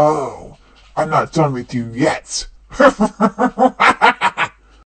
Oh, I'm not done with you yet.